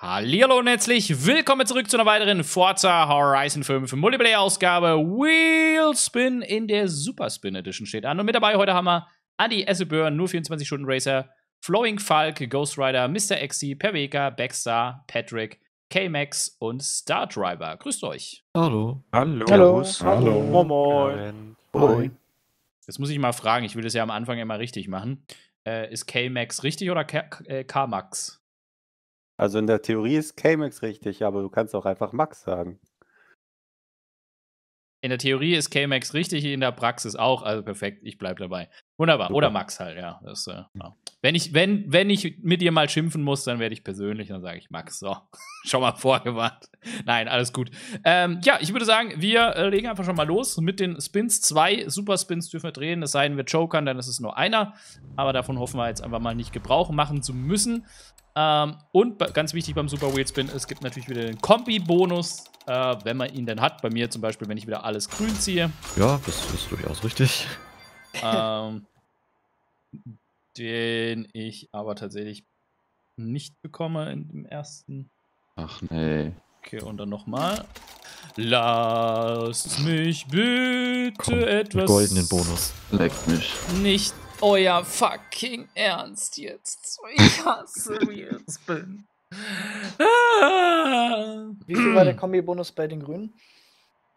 Hallo und herzlich willkommen zurück zu einer weiteren Forza Horizon 5 Multiplayer-Ausgabe. Wheelspin in der Super Spin Edition steht an. Und mit dabei heute haben wir Adi Essebör, nur 24-Stunden-Racer, Flowing Falk, Ghost Rider, Mr. Exi, Perveka, Baxter, Patrick, K-Max und Star Driver. Grüßt euch. Hallo. Hallo. Hallo. Hallo. Moin, moin. Moin. Jetzt muss ich mal fragen, ich will das ja am Anfang immer richtig machen. Äh, ist K-Max richtig oder äh, K-Max? Also in der Theorie ist K-Max richtig, aber du kannst auch einfach Max sagen. In der Theorie ist K-Max richtig, in der Praxis auch. Also perfekt, ich bleib dabei. Wunderbar. Oder Super. Max halt, ja. Das, äh, ja. Wenn, ich, wenn, wenn ich mit dir mal schimpfen muss, dann werde ich persönlich, dann sage ich Max. So, schon mal vorgewarnt. Nein, alles gut. Ähm, ja, ich würde sagen, wir äh, legen einfach schon mal los mit den Spins. Zwei Super Spins dürfen wir drehen, es sei denn, wir jokern, dann ist es nur einer. Aber davon hoffen wir jetzt einfach mal nicht Gebrauch machen zu müssen. Ähm, und ganz wichtig beim Super Wheel Spin, es gibt natürlich wieder den Kombi-Bonus, äh, wenn man ihn dann hat. Bei mir zum Beispiel, wenn ich wieder alles grün ziehe. Ja, das ist durchaus richtig. ähm, den ich aber tatsächlich nicht bekomme in dem ersten. Ach nee. Okay, und dann nochmal. Lasst mich bitte Komm, etwas. goldenen Bonus. Leckt mich. Nicht euer fucking Ernst jetzt. Ich hasse Wheelspin. Ah. Wie viel war der Kombi-Bonus bei den Grünen?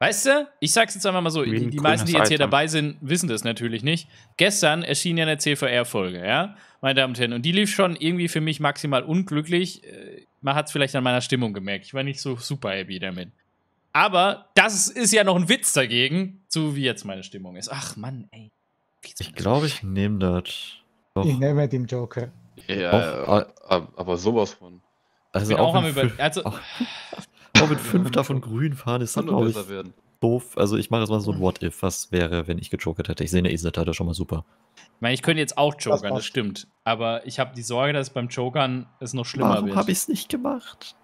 Weißt du, ich sag's jetzt einfach mal so, Wie die, die meisten, die jetzt hier dabei sind, wissen das natürlich nicht. Gestern erschien ja eine CVR-Folge, ja, meine Damen und Herren. Und die lief schon irgendwie für mich maximal unglücklich. Äh, Man hat es vielleicht an meiner Stimmung gemerkt. Ich war nicht so super happy damit. Aber das ist ja noch ein Witz dagegen, zu wie jetzt meine Stimmung ist. Ach Mann, ey. Ich glaube, ich nehme das. Doch. Ich nehme den Joker. Ja, Auch, ab- aber sowas von. ich Also bin auch auch, am über. Also, auch, auch mit fünf davon grün fahren ist glaube ich, besser werden. doof. Also ich mache jetzt mal so ein What-If. Was wäre, wenn ich gejokert hätte? Ich sehe eine Iset hatte schon mal super. ich meine, ich könnte jetzt auch jokern, das passt. stimmt. Aber ich habe die Sorge, dass beim Jokern es noch schlimmer Warum wird. habe ich es nicht gemacht?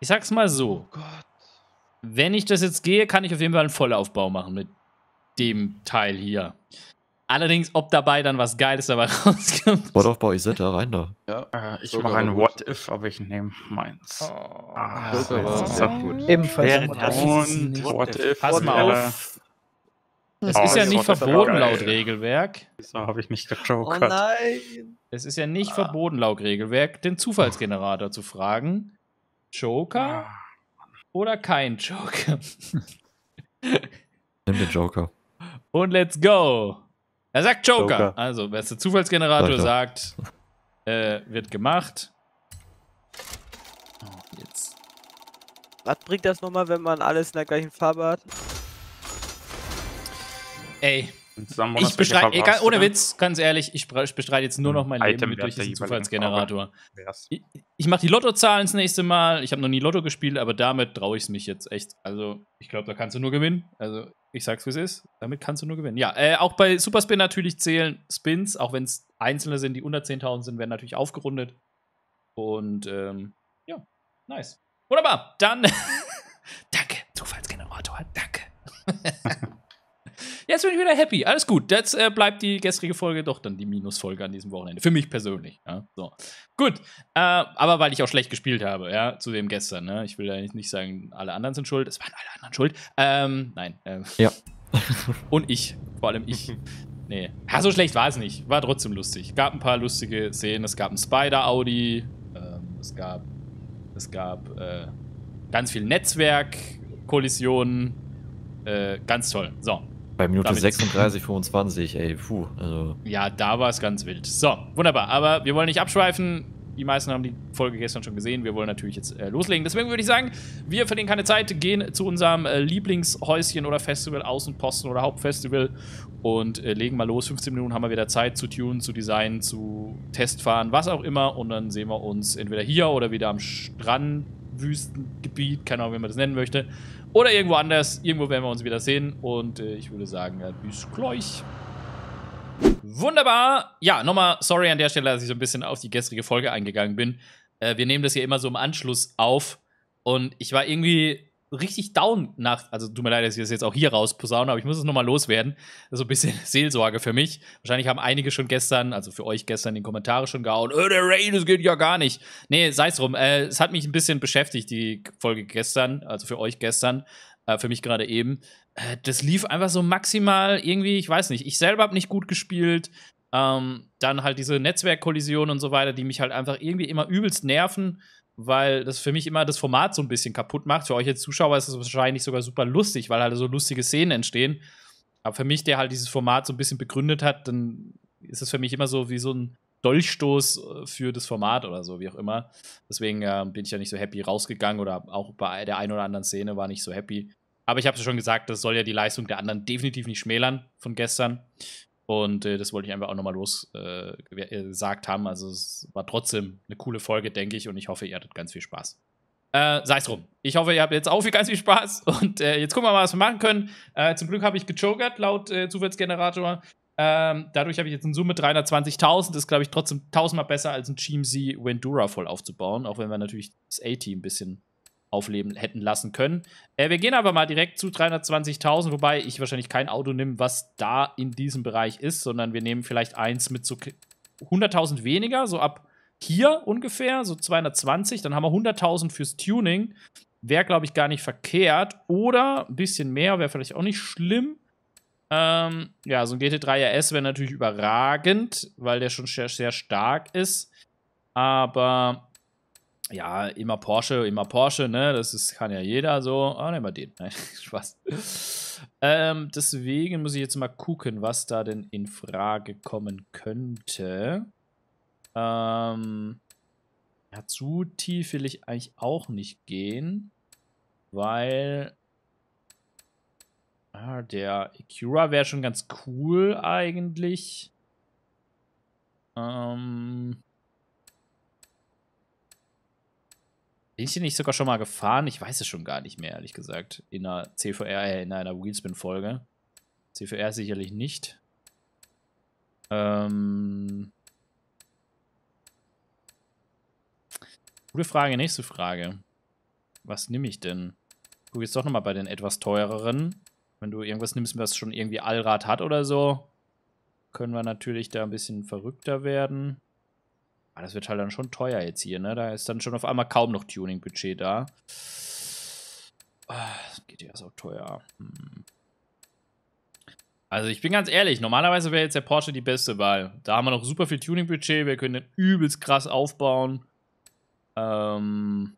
ich sag's mal so. Oh Gott. Wenn ich das jetzt gehe, kann ich auf jeden Fall einen Vollaufbau machen mit dem Teil hier. Allerdings, ob dabei dann was Geiles dabei rauskommt. What-Aufbau Iset, rein da. Ja. Äh, ich Sogar mache ein. What If, aber ich nehme meins. Oh. Ah, das ist auch gut. Ebenfalls. Und What If. Pass What mal auf. Es Oh, ist ja nicht verboten laut. Regelwerk. Wieso habe ich nicht Oh gejokert? nein. Es ist ja nicht verboten laut Regelwerk, den Zufallsgenerator zu fragen. Joker Ah, oder kein Joker? Nimm den Joker. Und let's go. Er sagt Joker. Joker. Also, wer der Zufallsgenerator sagt, äh, wird gemacht. Oh, jetzt. Was bringt das nochmal, wenn man alles in der gleichen Farbe hat? Ey, ich bestreite, egal, ohne? Witz, ganz ehrlich, ich bestreite jetzt nur noch mein Leben Item mit Wert durch diesen Zufallsgenerator. Ich, ich mache die Lottozahlen das nächste Mal. Ich habe noch nie Lotto gespielt, aber damit traue ich es mich jetzt echt. Also, ich glaube, da kannst du nur gewinnen. Also, ich sag's, wie es ist. Damit kannst du nur gewinnen. Ja, äh, auch bei Superspin natürlich zählen Spins, auch wenn es einzelne sind, die unter 10.000 sind, werden natürlich aufgerundet. Und, ähm, ja, nice. Wunderbar. Dann, danke, Zufallsgenerator, danke. Jetzt bin ich wieder happy. Alles gut. Jetzt äh, bleibt die gestrige Folge doch dann die Minusfolge an diesem Wochenende. Für mich persönlich. Ja? So. Gut. Äh, aber weil ich auch schlecht gespielt habe, ja, zu dem gestern. Ne? Ich will ja nicht sagen, alle anderen sind schuld. Es waren alle anderen schuld. Ähm, nein. Ähm, Ja. Und ich. Vor allem ich. Nee. Ja, so schlecht war es nicht. War trotzdem lustig. Gab ein paar lustige Szenen. Es gab ein Spider-Audi. Ähm, es gab. Es gab äh, ganz viel Netzwerk-Kollisionen. Äh, ganz toll. So. Bei Minute Damit- 36, 25, ey, puh. Also, Ja, da war es ganz wild. So, wunderbar. Aber wir wollen nicht abschweifen. Die meisten haben die Folge gestern schon gesehen. Wir wollen natürlich jetzt äh, loslegen. Deswegen würde ich sagen, wir verlieren keine Zeit, gehen zu unserem äh, Lieblingshäuschen oder Festival, Außenposten oder Hauptfestival und äh, legen mal los. 15 Minuten haben wir wieder Zeit zu tunen, zu designen, zu Testfahren, was auch immer. Und dann sehen wir uns entweder hier oder wieder am Strand, Wüstengebiet, keine Ahnung, wie man das nennen möchte. Oder irgendwo anders. Irgendwo werden wir uns wieder sehen. Und äh, ich würde sagen, ja, bis gleich. Wunderbar. Ja, nochmal sorry an der Stelle, dass ich so ein bisschen auf die gestrige Folge eingegangen bin. Äh, wir nehmen das hier immer so im Anschluss auf. Und ich war irgendwie richtig down nach. Also, tut mir leid, dass ich das jetzt auch hier rausposaune, aber ich muss es nochmal loswerden. Das ist so ein bisschen Seelsorge für mich. Wahrscheinlich haben einige schon gestern, also für euch gestern in den Kommentare schon gehauen, äh, der Raid, das geht ja gar nicht. Nee, sei es drum. Äh, es hat mich ein bisschen beschäftigt, die Folge gestern, also für euch gestern, äh, für mich gerade eben. Äh, das lief einfach so maximal irgendwie, ich weiß nicht, ich selber habe nicht gut gespielt. Ähm, dann halt diese Netzwerkkollision und so weiter, die mich halt einfach irgendwie immer übelst nerven, weil das für mich immer das Format so ein bisschen kaputt macht. Für euch als Zuschauer ist es wahrscheinlich sogar super lustig, weil halt so lustige Szenen entstehen. Aber für mich, der halt dieses Format so ein bisschen begründet hat, dann ist es für mich immer so wie so ein Dolchstoß äh, für das Format oder so, wie auch immer. Deswegen äh, bin ich ja nicht so happy rausgegangen oder auch bei der einen oder anderen Szene war nicht so happy. Aber ich habe es schon gesagt, das soll ja die Leistung der anderen definitiv nicht schmälern von gestern. Und äh, das wollte ich einfach auch nochmal losgesagt äh, gesagt haben. Also es war trotzdem eine coole Folge, denke ich. Und ich hoffe, ihr hattet ganz viel Spaß. Äh, sei es drum. Ich hoffe, ihr habt jetzt auch viel ganz viel Spaß. Und äh, jetzt gucken wir mal, was wir machen können. Äh, zum Glück habe ich gechokert, laut äh, Zufallsgenerator. Ähm, dadurch habe ich jetzt in Summe 320.000. Das ist, glaube ich, trotzdem tausendmal besser als ein Team Z Vendura voll aufzubauen. Auch wenn wir natürlich das A-Team ein bisschen aufleben hätten lassen können. Äh, wir gehen aber mal direkt zu 320.000, wobei ich wahrscheinlich kein Auto nehme, was da in diesem Bereich ist, sondern wir nehmen vielleicht eins mit so 100.000 weniger, so ab hier ungefähr, so 220. Dann haben wir 100.000 fürs Tuning. Wäre, glaube ich, gar nicht verkehrt. Oder ein bisschen mehr, wäre vielleicht auch nicht schlimm. Ähm, ja, so ein GT3 RS wäre natürlich überragend, weil der schon sehr, sehr stark ist. Aber ja, immer Porsche, immer Porsche, ne? Das ist, kann ja jeder so. Ah, nehmen wir den. Nein, Spaß. ähm, deswegen muss ich jetzt mal gucken, was da denn in Frage kommen könnte. Ähm, ja, zu tief will ich eigentlich auch nicht gehen, weil ah, der Acura wäre schon ganz cool eigentlich. Ähm, Bin ich hier nicht sogar schon mal gefahren? Ich weiß es schon gar nicht mehr, ehrlich gesagt. In einer CVR, äh, in einer Wheelspin-Folge. CVR sicherlich nicht. Ähm. Gute Frage, nächste Frage. Was nehme ich denn? Ich gucke jetzt doch nochmal bei den etwas teureren. Wenn du irgendwas nimmst, was schon irgendwie Allrad hat oder so, können wir natürlich da ein bisschen verrückter werden. Aber das wird halt dann schon teuer jetzt hier, ne? Da ist dann schon auf einmal kaum noch Tuning-Budget da. Ah, GTA ist auch teuer. Hm. Also ich bin ganz ehrlich, normalerweise wäre jetzt der Porsche die beste Wahl. Da haben wir noch super viel Tuning-Budget, wir können den übelst krass aufbauen. Ähm,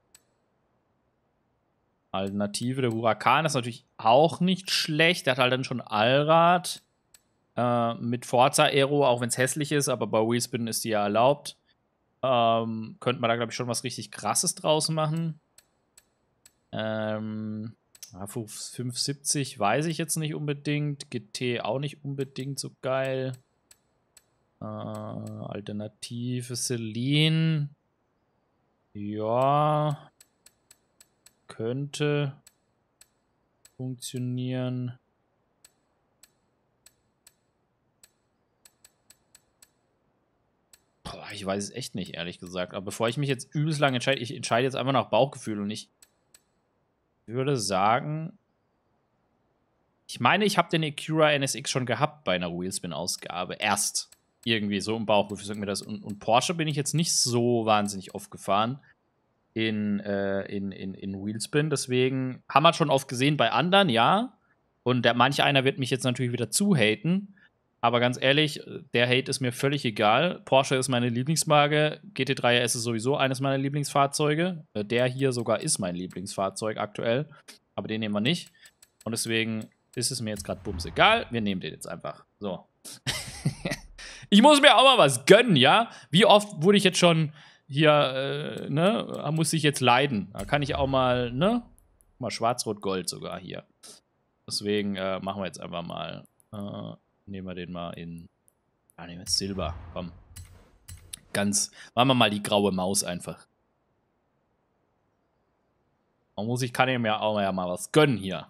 Alternative, der Huracan ist natürlich auch nicht schlecht. Der hat halt dann schon Allrad äh, mit Forza Aero, auch wenn es hässlich ist, aber bei Wheelspin ist die ja erlaubt. Ähm, könnte man da, glaube ich, schon was richtig krasses draus machen. Ähm, 570 weiß ich jetzt nicht unbedingt. GT auch nicht unbedingt so geil. Äh, Alternative Celine. Ja. Könnte funktionieren. Boah, ich weiß es echt nicht, ehrlich gesagt. Aber bevor ich mich jetzt übelst lang entscheide, ich entscheide jetzt einfach nach Bauchgefühl und ich würde sagen, ich meine, ich habe den Acura NSX schon gehabt bei einer Wheelspin-Ausgabe. Erst irgendwie so im Bauchgefühl sagt mir das. Und, und, Porsche bin ich jetzt nicht so wahnsinnig oft gefahren in, äh, in, in, in Wheelspin. Deswegen haben wir schon oft gesehen bei anderen, ja. Und der, manch einer wird mich jetzt natürlich wieder zuhaten. Aber ganz ehrlich, der Hate ist mir völlig egal. Porsche ist meine Lieblingsmarke. GT3 RS ist sowieso eines meiner Lieblingsfahrzeuge. Äh, der hier sogar ist mein Lieblingsfahrzeug aktuell. Aber den nehmen wir nicht. Und deswegen ist es mir jetzt gerade bums egal. Wir nehmen den jetzt einfach. So. ich muss mir auch mal was gönnen, ja? Wie oft wurde ich jetzt schon hier, äh, ne? Muss ich jetzt leiden. Da kann ich auch mal, ne? Mal schwarz-rot-gold sogar hier. Deswegen äh, machen wir jetzt einfach mal. Äh, Nehmen wir den mal in. Ah, nehmen wir Silber. Komm. Ganz. Machen wir mal die graue Maus einfach. Man muss ich kann ihm ja auch mal was gönnen hier.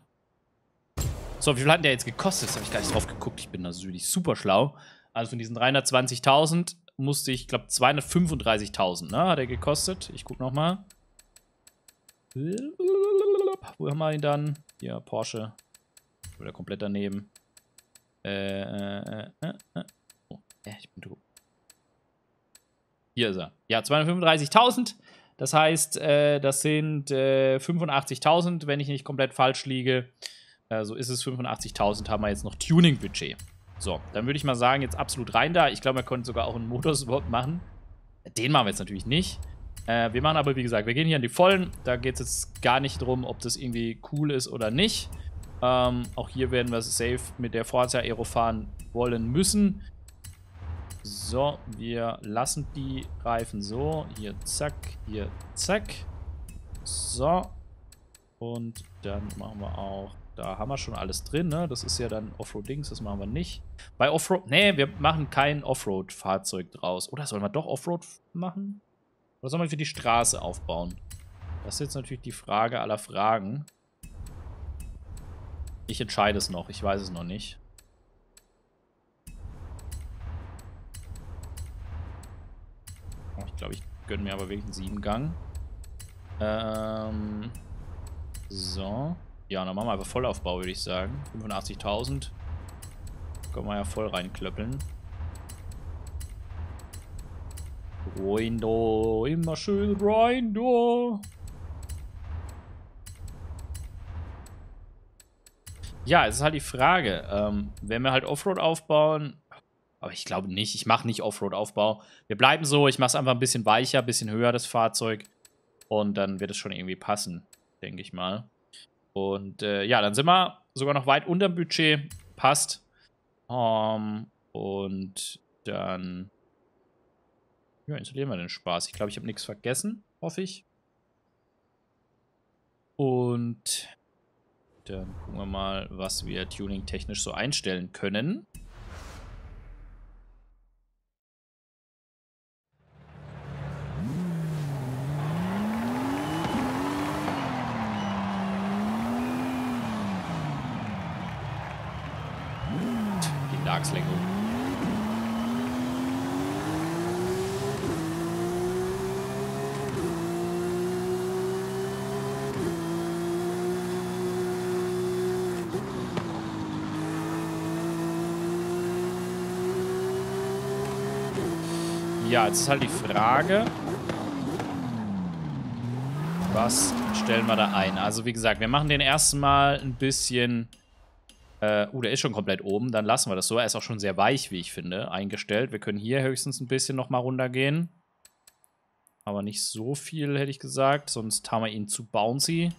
So, wie viel hat der jetzt gekostet? Das habe ich gar nicht drauf geguckt. Ich bin natürlich super schlau. Also von diesen 320.000 musste ich, glaube 235.000, ne? Hat er gekostet. Ich gucke nochmal. Wo haben wir ihn dann? Hier, Porsche. Oder komplett daneben. Äh, äh, äh, äh. Oh, äh, ich bin doof. Hier ist er. Ja, 235.000. Das heißt, äh, das sind äh, 85.000, wenn ich nicht komplett falsch liege. Äh, so ist es. 85.000 haben wir jetzt noch Tuning-Budget. So, dann würde ich mal sagen, jetzt absolut rein da. Ich glaube, wir können sogar auch einen Motorsport machen. Den machen wir jetzt natürlich nicht. Äh, wir machen aber, wie gesagt, wir gehen hier an die Vollen. Da geht es jetzt gar nicht drum, ob das irgendwie cool ist oder nicht. Ähm, auch hier werden wir safe mit der Forza Aero fahren wollen müssen. So, wir lassen die Reifen so. Hier, zack, hier, zack. So. Und dann machen wir auch, da haben wir schon alles drin, ne? Das ist ja dann Offroad-Dings, das machen wir nicht. Bei Offroad, nee, wir machen kein Offroad-Fahrzeug draus. Oder sollen wir doch Offroad machen? Oder sollen wir für die Straße aufbauen? Das ist jetzt natürlich die Frage aller Fragen. Ich entscheide es noch, ich weiß es noch nicht. Ich glaube, ich gönne mir aber wirklich einen Siebengang. Ähm, so. Ja, dann machen wir einfach Vollaufbau, würde ich sagen. 85.000. Können wir ja voll reinklöppeln. Grindo, immer schön Grindo. Ja, es ist halt die Frage. Ähm, wenn wir halt Offroad aufbauen, aber ich glaube nicht, ich mache nicht Offroad-Aufbau. Wir bleiben so, ich mache es einfach ein bisschen weicher, ein bisschen höher, das Fahrzeug. Und dann wird es schon irgendwie passen, denke ich mal. Und äh, ja, dann sind wir sogar noch weit unter dem Budget. Passt. Um, und dann ja, installieren wir den Spaß. Ich glaube, ich habe nichts vergessen, hoffe ich. Und dann gucken wir mal, was wir tuning-technisch so einstellen können. Die Achslenkung. Ja, jetzt ist halt die Frage, was stellen wir da ein? Also wie gesagt, wir machen den ersten Mal ein bisschen... Äh, uh, der ist schon komplett oben. Dann lassen wir das so. Er ist auch schon sehr weich, wie ich finde, eingestellt. Wir können hier höchstens ein bisschen nochmal runtergehen. Aber nicht so viel, hätte ich gesagt. Sonst haben wir ihn zu bouncy.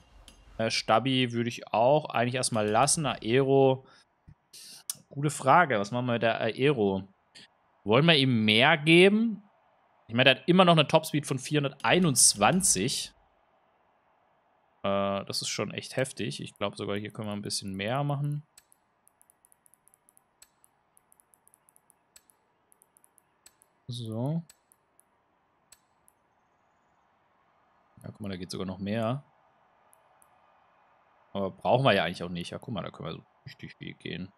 Äh, Stabi würde ich auch eigentlich erstmal lassen. Aero. Gute Frage. Was machen wir mit der Aero? Wollen wir ihm mehr geben? Ich meine, der hat immer noch eine Topspeed von 421. Äh, das ist schon echt heftig. Ich glaube sogar, hier können wir ein bisschen mehr machen. So. Ja, guck mal, da geht sogar noch mehr. Aber brauchen wir ja eigentlich auch nicht. Ja, guck mal, da können wir so richtig viel gehen.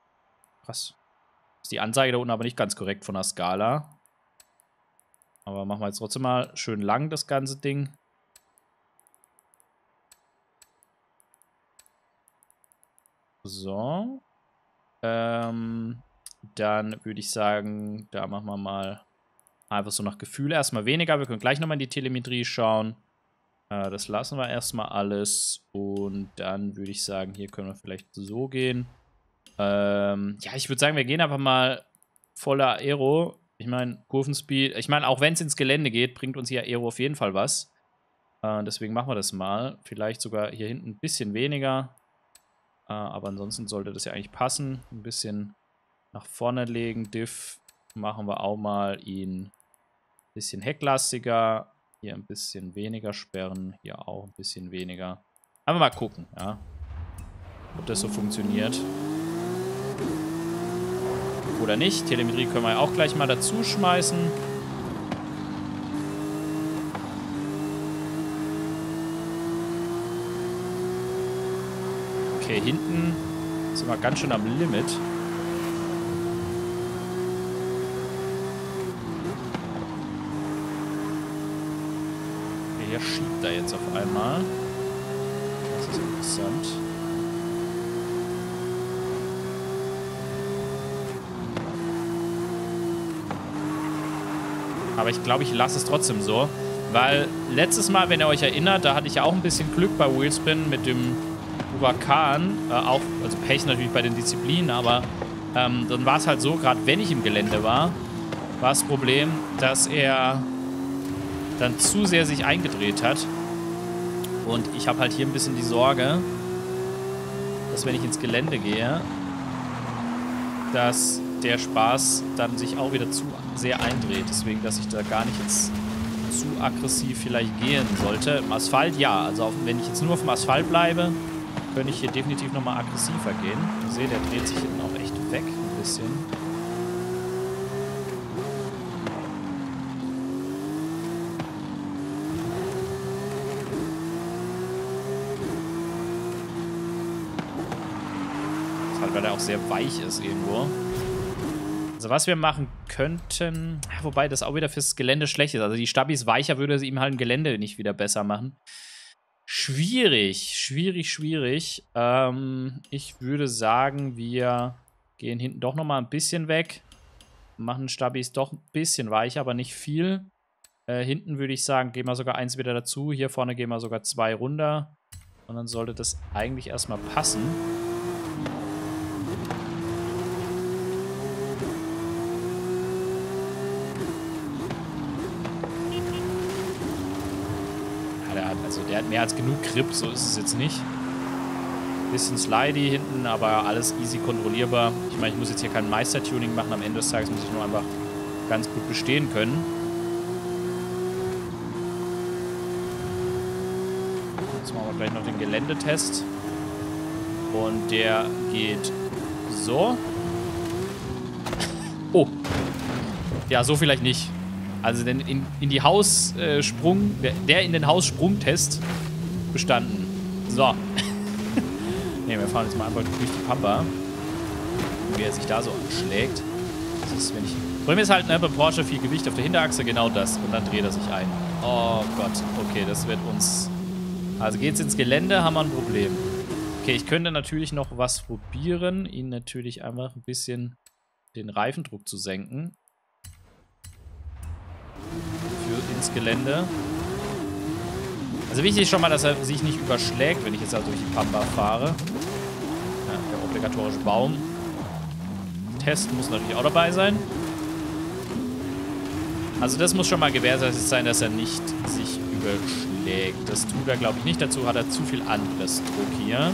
Krass. Ist die Anzeige da unten aber nicht ganz korrekt von der Skala. Aber machen wir jetzt trotzdem mal schön lang, das ganze Ding. So. Ähm, dann würde ich sagen, da machen wir mal einfach so nach Gefühl erstmal weniger. Wir können gleich nochmal in die Telemetrie schauen. Äh, das lassen wir erstmal alles. Und dann würde ich sagen, hier können wir vielleicht so gehen. Ähm, ja, ich würde sagen, wir gehen einfach mal voller Aero. Ich meine, Kurvenspeed, ich meine, auch wenn es ins Gelände geht, bringt uns hier Aero auf jeden Fall was. Äh, deswegen machen wir das mal. Vielleicht sogar hier hinten ein bisschen weniger. Äh, aber ansonsten sollte das ja eigentlich passen. Ein bisschen nach vorne legen. Diff machen wir auch mal ihn ein bisschen hecklastiger. Hier ein bisschen weniger sperren. Hier auch ein bisschen weniger. Einfach mal gucken, ja. Ob das so funktioniert oder nicht. Telemetrie können wir auch gleich mal dazu schmeißen. Okay, hinten sind wir ganz schön am Limit. Hier schiebt er jetzt auf einmal. Das ist interessant. Aber ich glaube, ich lasse es trotzdem so. Weil letztes Mal, wenn ihr euch erinnert, da hatte ich ja auch ein bisschen Glück bei Wheelspin mit dem Huracan. Äh, auch, also Pech natürlich bei den Disziplinen, aber ähm, dann war es halt so, gerade wenn ich im Gelände war, war das Problem, dass er dann zu sehr sich eingedreht hat. Und ich habe halt hier ein bisschen die Sorge, dass wenn ich ins Gelände gehe, dass der Spaß dann sich auch wieder zu sehr eindreht. Deswegen, dass ich da gar nicht jetzt zu aggressiv vielleicht gehen sollte. Im Asphalt ja. Also auf, wenn ich jetzt nur auf dem Asphalt bleibe, könnte ich hier definitiv nochmal aggressiver gehen. Ihr seht, der dreht sich hinten auch echt weg ein bisschen. Halt, weil er auch sehr weich ist irgendwo. Also was wir machen könnten, wobei das auch wieder fürs Gelände schlecht ist. Also die Stabis weicher würde sie ihm halt ein Gelände nicht wieder besser machen. Schwierig, schwierig, schwierig. Ähm, ich würde sagen, wir gehen hinten doch nochmal ein bisschen weg. Machen Stabis doch ein bisschen weicher, aber nicht viel. Äh, hinten würde ich sagen, gehen wir sogar eins wieder dazu. Hier vorne gehen wir sogar zwei runter. Und dann sollte das eigentlich erstmal passen. Ja, der hat mehr als genug Grip, so ist es jetzt nicht. Bisschen slidey hinten, aber alles easy kontrollierbar. Ich meine, ich muss jetzt hier kein Meistertuning machen. Am Ende des Tages muss ich nur einfach ganz gut bestehen können. Jetzt machen wir gleich noch den Geländetest. Und der geht so. Oh. Ja, so vielleicht nicht. Also denn in, in die Haussprung, der, der in den Haussprungtest bestanden. So. ne, wir fahren jetzt mal einfach durch die Pampa. Wie er sich da so anschlägt. Das ist, wenn ich. Problem ist halt, ne, bei Porsche viel Gewicht auf der Hinterachse, genau das. Und dann dreht er sich ein. Oh Gott. Okay, das wird uns. Also geht's ins Gelände, haben wir ein Problem. Okay, ich könnte natürlich noch was probieren. Ihn natürlich einfach ein bisschen den Reifendruck zu senken. Für ins Gelände. Also wichtig ist schon mal, dass er sich nicht überschlägt, wenn ich jetzt also durch die Pampa fahre. Ja, der obligatorische Baum. Test muss natürlich auch dabei sein. Also das muss schon mal gewährleistet sein, dass er nicht sich überschlägt. Das tut er, glaube ich, nicht. Dazu hat er zu viel Anpressdruck hier.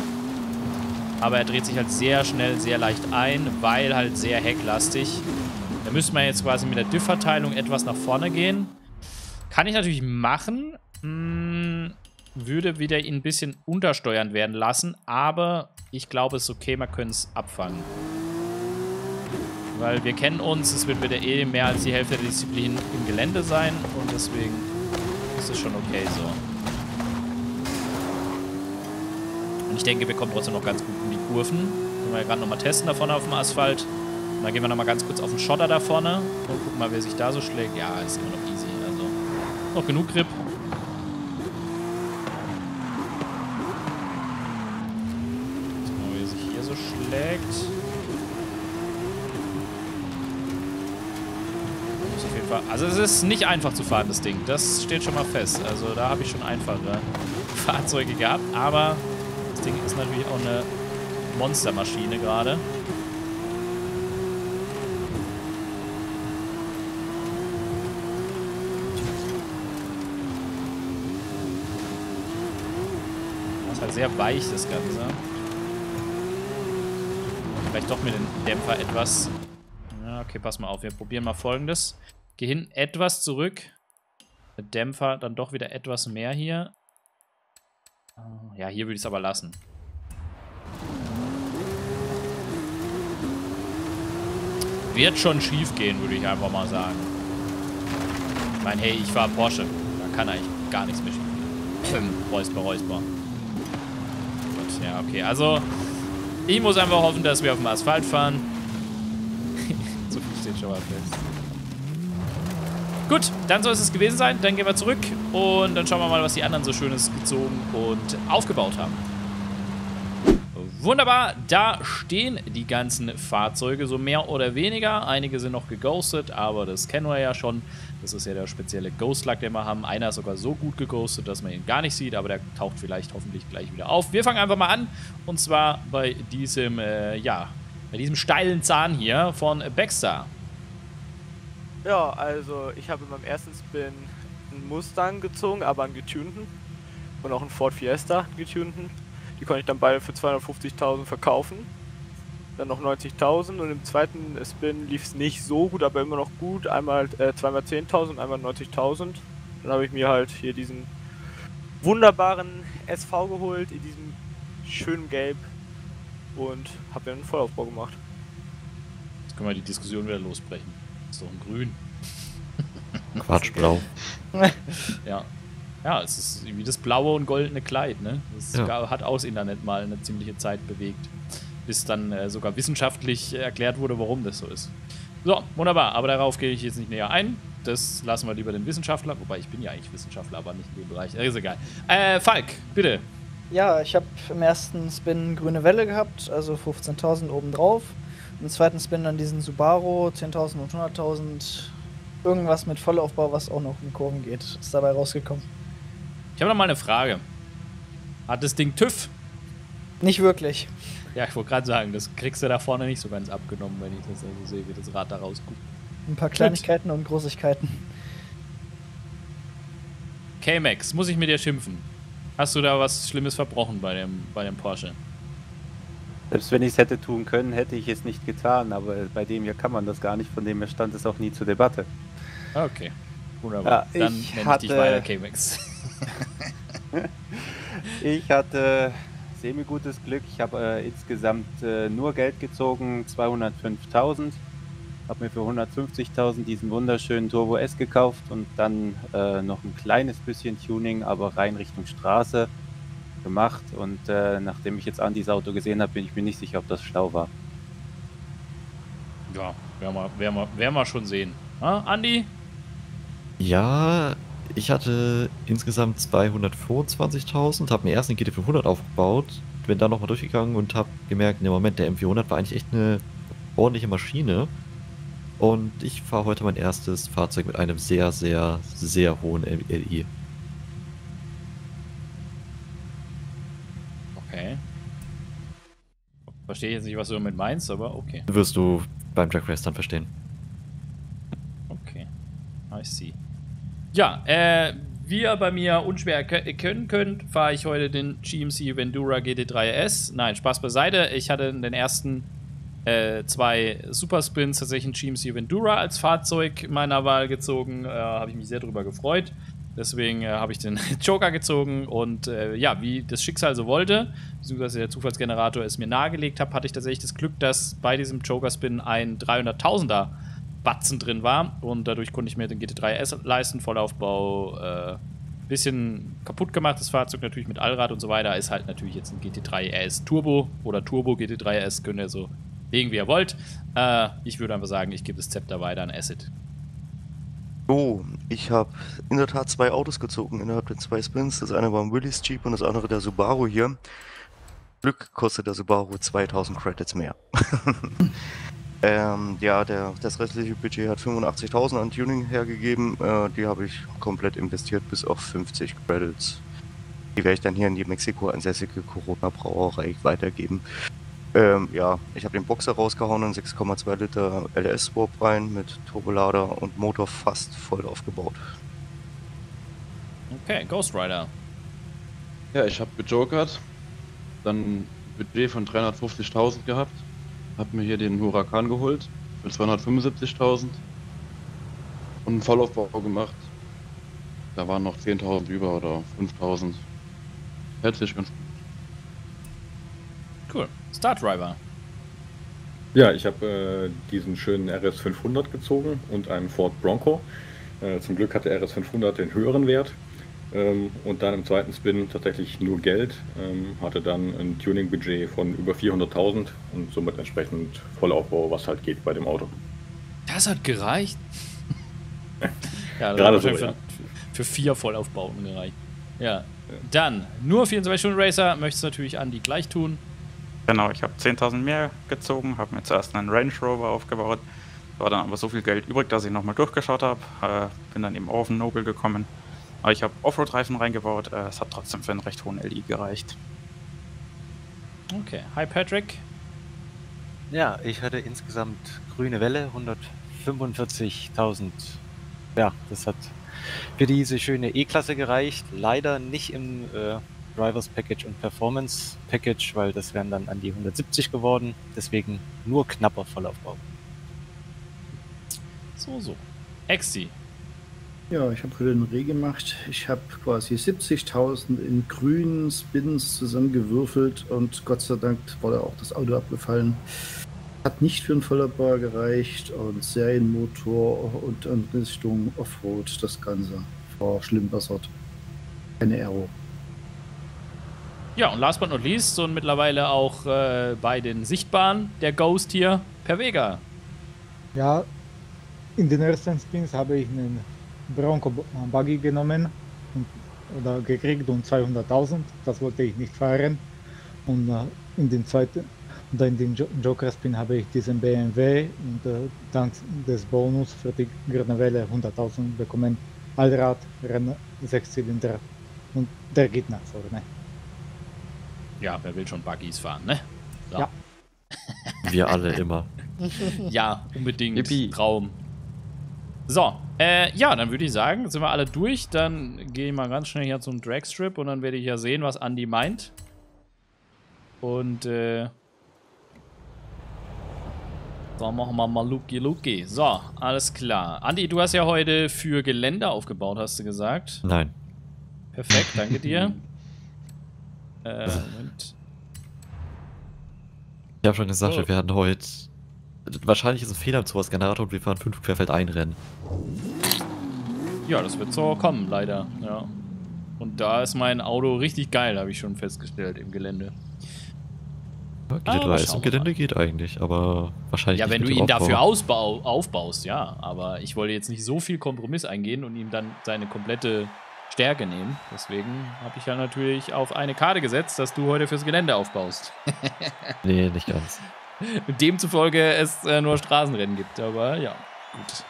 Aber er dreht sich halt sehr schnell, sehr leicht ein, weil halt sehr hecklastig. Müsste man jetzt quasi mit der Diff-Verteilung etwas nach vorne gehen. Kann ich natürlich machen. Hm, würde wieder ihn ein bisschen untersteuern werden lassen. Aber ich glaube, es ist okay, man könnte es abfangen. Weil wir kennen uns, es wird wieder eh mehr als die Hälfte der Disziplin im Gelände sein. Und deswegen ist es schon okay so. Und ich denke, wir kommen trotzdem noch ganz gut in die Kurven. Können wir ja gerade nochmal testen da vorne auf dem Asphalt. Und dann gehen wir nochmal ganz kurz auf den Schotter da vorne und gucken mal, wer sich da so schlägt. Ja, ist immer noch easy. Also noch genug Grip. Mal, wie er sich hier so schlägt. Also es ist nicht einfach zu fahren, das Ding. Das steht schon mal fest. Also da habe ich schon einfache Fahrzeuge gehabt. Aber das Ding ist natürlich auch eine Monstermaschine gerade. Ist halt sehr weich, das Ganze. Vielleicht doch mit dem Dämpfer etwas. Ja, okay, pass mal auf. Wir probieren mal folgendes. Geh hinten etwas zurück. Der Dämpfer dann doch wieder etwas mehr hier. Ja, hier würde ich es aber lassen. Wird schon schief gehen, würde ich einfach mal sagen. Ich meine, hey, ich fahre Porsche. Da kann eigentlich gar nichts mehr schief gehen. räusper, räusper. Ja, okay. Also, ich muss einfach hoffen, dass wir auf dem Asphalt fahren. so viel steht schon mal fest. Gut, dann soll es es gewesen sein. Dann gehen wir zurück und dann schauen wir mal, was die anderen so Schönes gezogen und aufgebaut haben. wunderbar. Da stehen die ganzen Fahrzeuge, so mehr oder weniger. Einige sind noch geghostet, aber das kennen wir ja schon. Das ist ja der spezielle Ghost Luck, den wir haben. Einer ist sogar so gut geghostet, dass man ihn gar nicht sieht, aber der taucht vielleicht hoffentlich gleich wieder auf. Wir fangen einfach mal an. Und zwar bei diesem, äh, ja, bei diesem steilen Zahn hier von Baxter. Ja, also ich habe in meinem ersten Spin einen Mustang gezogen, aber einen getunten. Und auch einen Ford Fiesta getunten. Die konnte ich dann beide für 250.000 verkaufen. Dann noch 90.000 und im zweiten Spin lief es nicht so gut, aber immer noch gut. Einmal äh, zweimal 10.000 und einmal 90.000. Dann habe ich mir halt hier diesen wunderbaren SV geholt, in diesem schönen Gelb und habe dann einen Vollaufbau gemacht. Jetzt können wir die Diskussion wieder losbrechen. ist doch ein Grün. Quatschblau. Ja. Ja, es ist wie das blaue und goldene Kleid, ne? Das Ja. hat aus Internet mal eine ziemliche Zeit bewegt. Bis dann äh, sogar wissenschaftlich erklärt wurde, warum das so ist. So, wunderbar. Aber darauf gehe ich jetzt nicht näher ein. Das lassen wir lieber den Wissenschaftler. Wobei ich bin ja eigentlich Wissenschaftler, aber nicht in dem Bereich. Ist egal. Äh, Falk, bitte. Ja, ich habe im ersten Spin grüne Welle gehabt, also 15.000 obendrauf. Im zweiten Spin dann diesen Subaru, 10.000 und 100.000. Irgendwas mit Vollaufbau, was auch noch in Kurven geht, ist dabei rausgekommen. Ich habe noch mal eine Frage. Hat das Ding TÜV? Nicht wirklich. Ja, ich wollte gerade sagen, das kriegst du da vorne nicht so ganz abgenommen, wenn ich das also sehe, wie das Rad da rausguckt. Ein paar Kleinigkeiten und Großigkeiten. K-Max, muss ich mit dir schimpfen? Hast du da was Schlimmes verbrochen bei dem, bei dem Porsche? Selbst wenn ich es hätte tun können, hätte ich es nicht getan, aber bei dem hier kann man das gar nicht, von dem her stand es auch nie zur Debatte. Okay. Wunderbar. Ja, Dann ich nenne ich dich hatte- weiter K-Max. Ich hatte semi-gutes Glück. Ich habe äh, insgesamt äh, nur Geld gezogen, 205.000. Habe mir für 150.000 diesen wunderschönen Turbo S gekauft und dann äh, noch ein kleines bisschen Tuning, aber rein Richtung Straße gemacht. Und äh, nachdem ich jetzt Andys Auto gesehen habe, bin ich mir nicht sicher, ob das schlau war. Ja, werden wir, werden wir, werden wir schon sehen. Andi? Ja, ich hatte insgesamt 225.000, habe mir erst einen GT500 aufgebaut, bin dann nochmal durchgegangen und habe gemerkt, ne Moment, der M400 war eigentlich echt eine ordentliche Maschine. Und ich fahre heute mein erstes Fahrzeug mit einem sehr, sehr, sehr hohen LI. Okay. Verstehe jetzt nicht, was du damit meinst, aber okay. Wirst du beim Drag Race dann verstehen. Okay. I see. Ja, äh, wie ihr bei mir unschwer erke- erkennen könnt, fahre ich heute den GMC Vendura GT3S. Nein, Spaß beiseite. Ich hatte in den ersten äh, zwei Superspins tatsächlich einen GMC Vendura als Fahrzeug meiner Wahl gezogen. Äh, habe ich mich sehr drüber gefreut. Deswegen äh, habe ich den Joker gezogen und äh, ja, wie das Schicksal so wollte, beziehungsweise der Zufallsgenerator es mir nahegelegt hat, hatte ich tatsächlich das Glück, dass bei diesem Joker-Spin ein 300.000er Batzen drin war und dadurch konnte ich mir den GT3S leisten, Vollaufbau, äh, bisschen kaputt gemacht, das Fahrzeug natürlich mit Allrad und so weiter, ist halt natürlich jetzt ein GT3 RS Turbo oder Turbo GT3 RS, könnt ihr so legen, wie ihr wollt. Äh, ich würde einfach sagen, ich gebe das Zepter weiter an Acid. Oh, ich habe in der Tat zwei Autos gezogen innerhalb der zwei Spins. Das eine war ein Willys Jeep und das andere der Subaru hier. Glück kostet der Subaru 2000 Credits mehr. ähm, ja, der, das restliche Budget hat 85.000 an Tuning hergegeben. Äh, die habe ich komplett investiert bis auf 50 Credits. Die werde ich dann hier in die Mexiko ansässige Corona Brauerei weitergeben. Ähm, ja, ich habe den Boxer rausgehauen und 6,2 Liter LS-Swap rein mit Turbolader und Motor fast voll aufgebaut. Okay, Ghost Rider. Ja, ich habe gejokert, dann ein Budget von 350.000 gehabt, habe mir hier den Huracan geholt für 275.000 und einen Vollaufbau gemacht. Da waren noch 10.000 über oder 5.000. Hält sich ganz gut. Cool. Star Driver. Ja, ich habe äh, diesen schönen RS 500 gezogen und einen Ford Bronco. Äh, zum Glück hat der RS 500 den höheren Wert. Ähm, und dann im zweiten Spin tatsächlich nur Geld. Ähm, hatte dann ein Tuning-Budget von über 400.000 und somit entsprechend Vollaufbau, was halt geht bei dem Auto. Das hat gereicht. ja, das Gerade hat so, wahrscheinlich ja. für, für vier Vollaufbauten gereicht. Ja. Dann, nur 24 Stunden Racer, möchtest du natürlich Andi gleich tun. Genau, ich habe 10.000 mehr gezogen, habe mir zuerst einen Range Rover aufgebaut. War dann aber so viel Geld übrig, dass ich nochmal durchgeschaut habe. Äh, bin dann eben auf den Nobel gekommen. Aber ich habe Offroad-Reifen reingebaut. Äh, es hat trotzdem für einen recht hohen LI gereicht. Okay. Hi Patrick. Ja, ich hatte insgesamt grüne Welle, 145.000. Ja, das hat für diese schöne E-Klasse gereicht. Leider nicht im äh, Drivers Package und Performance Package, weil das wären dann an die 170 geworden. Deswegen nur knapper Vollaufbau. So, so. Exi. Ja, ich habe heute einen Reh gemacht. Ich habe quasi 70.000 in grünen Spins zusammengewürfelt und Gott sei Dank war da auch das Auto abgefallen. Hat nicht für einen Vollabbau gereicht und Serienmotor und in Richtung Offroad das Ganze. War schlimm bessert. Keine Aero. Ja, und last but not least und mittlerweile auch äh, bei den Sichtbaren der Ghost hier per Vega. Ja, in den ersten Spins habe ich einen Bronco Buggy genommen und, oder gekriegt um 200.000. Das wollte ich nicht fahren. Und äh, in den zweiten oder in den jo Joker Spin habe ich diesen BMW und äh, dank des Bonus für die grüne Welle 100.000 bekommen. Allrad, Rennen, Sechszylinder und der geht nach vorne. Ja, wer will schon Buggies fahren, ne? So. Ja. Wir alle immer. ja, unbedingt. Yippie. Traum. So, äh, ja, dann würde ich sagen, sind wir alle durch. Dann gehe ich mal ganz schnell hier zum Dragstrip und dann werde ich ja sehen, was Andy meint. Und, äh. Dann machen wir mal Luki Luki. So, alles klar. Andy, du hast ja heute für Gelände aufgebaut, hast du gesagt. Nein. Perfekt, danke dir. äh, Moment. Ich habe schon gesagt, Oh. wir werden heute. Wahrscheinlich ist ein Fehler im sowas Generator und wir fahren fünf querfeld ein Rennen. Ja, das wird so kommen, leider. Ja. Und da ist mein Auto richtig geil, habe ich schon festgestellt im Gelände. Ja, Ah, GT3 aber ist schauen im Gelände geht eigentlich, aber wahrscheinlich Ja, wenn du ihn dafür ausbau aufbaust, ja. Aber ich wollte jetzt nicht so viel Kompromiss eingehen und ihm dann seine komplette Stärke nehmen. Deswegen habe ich ja natürlich auf eine Karte gesetzt, dass du heute fürs Gelände aufbaust. Nee, nicht ganz. Demzufolge es äh, nur Straßenrennen gibt, aber ja, gut.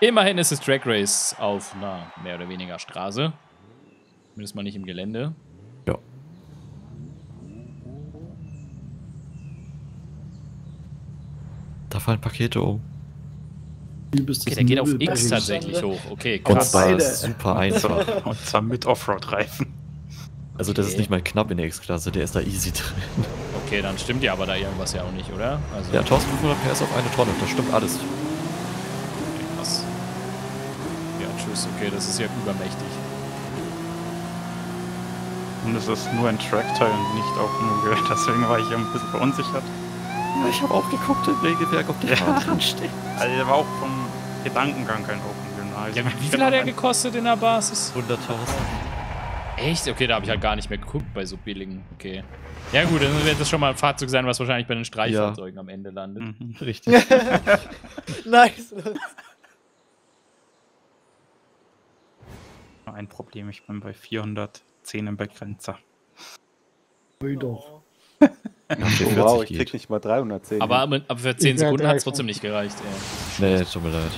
Immerhin ist es Drag Race auf einer mehr oder weniger Straße. Zumindest mal nicht im Gelände. Ja. Da fallen Pakete um. Okay, der geht auf X tatsächlich hoch. Okay, Und krass. zwar beide. super einfach. Und zwar mit Offroad-Reifen. Also das ist nicht mal knapp in der X-Klasse, der ist da easy drin. Okay, dann stimmt ja aber da irgendwas ja auch nicht, oder? Also, Ja, 1500 PS auf eine Tonne, das stimmt alles. okay, krass. Ja, tschüss, okay, das ist ja übermächtig. Und es ist nur ein Trackteil und nicht auf Muge. Deswegen war ich ein bisschen verunsichert. Ja, ich habe auch geguckt im Regelwerk, ob der Ja. dran steht. Also der war auch vom Gedankengang kein Open Also Ja, wie, wie viel hat er gekostet in der Basis? 100.000. Echt? Okay, da habe ich halt gar nicht mehr geguckt bei so billigen. Okay. Ja gut, dann wird das schon mal ein Fahrzeug sein, was wahrscheinlich bei den Streichfahrzeugen am Ende landet. Mhm. Richtig. nice. Nur Ein Problem, ich bin bei 410 im Begrenzer. Ui, doch. Ja, Oh, 40 wow, ich krieg nicht mal 310. Aber, aber für 10 Ich Sekunden hat es trotzdem nicht gereicht. Ey. Nee, tut mir leid.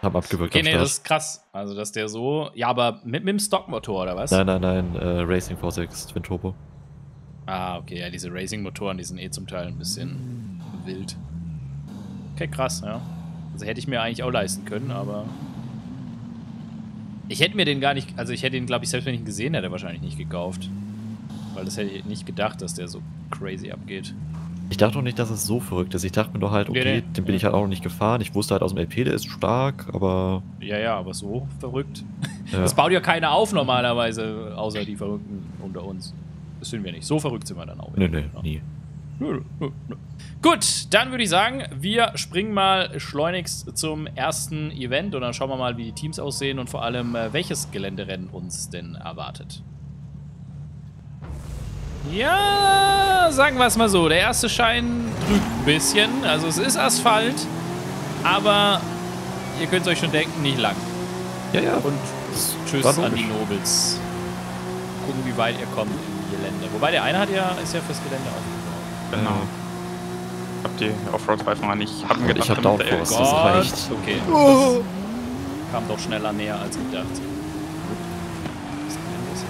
Hab abgewürgt Okay, nee, das ist krass. Also, dass der so. Ja, aber mit, mit dem Stockmotor, oder was? Nein, nein, nein, äh, Racing V6 Twin Turbo. Ah, okay, ja, diese Racing-Motoren, die sind eh zum Teil ein bisschen wild. Okay, krass, ja. Also hätte ich mir eigentlich auch leisten können, aber. Ich hätte mir den gar nicht. Also, ich hätte ihn, glaube ich, selbst wenn ich ihn gesehen hätte, wahrscheinlich nicht gekauft. Weil das hätte ich nicht gedacht, dass der so crazy abgeht. Ich dachte auch nicht, dass es so verrückt ist. Ich dachte mir nur halt, Nee, okay, nee. den bin ich halt auch noch nicht gefahren. Ich wusste halt aus dem LP, der ist stark, aber Ja, ja, aber so verrückt. ja. Das baut ja keiner auf normalerweise, außer die Verrückten unter uns. Das sind wir nicht. So verrückt sind wir dann auch. nee, nee, Ja. nie. Nö, nö, nö. Gut, dann würde ich sagen, wir springen mal schleunigst zum ersten Event und dann schauen wir mal, wie die Teams aussehen und vor allem, äh, welches Geländerennen uns denn erwartet. Ja, sagen wir es mal so. Der erste Schein trügt ein bisschen. Also es ist Asphalt, aber ihr könnt euch schon denken, nicht lang. Ja, ja. Und tschüss an die. Nobels. Gucken, wie weit ihr kommt. Wobei der eine hat ja, ist ja fürs Gelände aufgebaut. Genau. Ich hab die Offroad-Reifen an. Ich hab mir Und ich gedacht, hab Downforce. das reicht. Okay. Oh. Das kam doch schneller näher als gedacht. Das Gelände ist ja